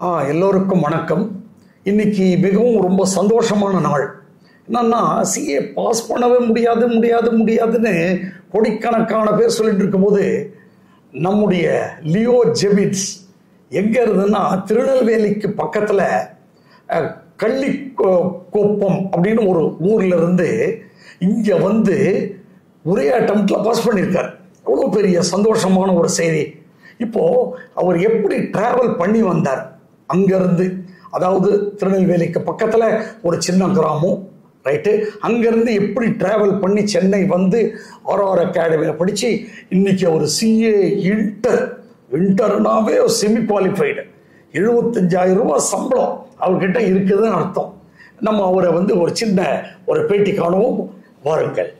ஆ எல்லோருக்கும் வணக்கம். இன்னைக்கு மிகவும் ரொம்ப சந்தோஷமான நாள். என்னன்னா சிஏ பாஸ் பண்ணவே முடியாது முடியாது முடியாதுன்னு கோடிக்கணக்கான பேர் சொல்லிட்டு இருக்கும்போது நம்முடைய லியோ ஜெபிட்ஸ் எங்கே இருந்ததுன்னா திருநெல்வேலிக்கு பக்கத்தில் கள்ளி கோப்பம் அப்படின்னு ஒரு ஊரில் இருந்து இங்கே வந்து ஒரே அட்டம்ப்டில் பாஸ் பண்ணியிருக்கார். எவ்வளோ பெரிய சந்தோஷமான ஒரு செய்தி. இப்போது அவர் எப்படி ட்ராவல் பண்ணி வந்தார்? அங்கேருந்து அதாவது திருநெல்வேலிக்கு பக்கத்தில் ஒரு சின்ன கிராமம் ரைட்டு அங்கேருந்து எப்படி ட்ராவல் பண்ணி சென்னை வந்து ஆர்ஆர் அகாடமியில் படித்து இன்றைக்கி அவர் சிஏ இன்டர் இன்டர்னாவே செமி குவாலிஃபைடு எழுபத்தஞ்சாயிரம் ரூபா சம்பளம் அவர்கிட்ட இருக்குதுன்னு அர்த்தம். நம்ம அவரை வந்து ஒரு சின்ன ஒரு பேட்டி காணவும் வாருங்கள்.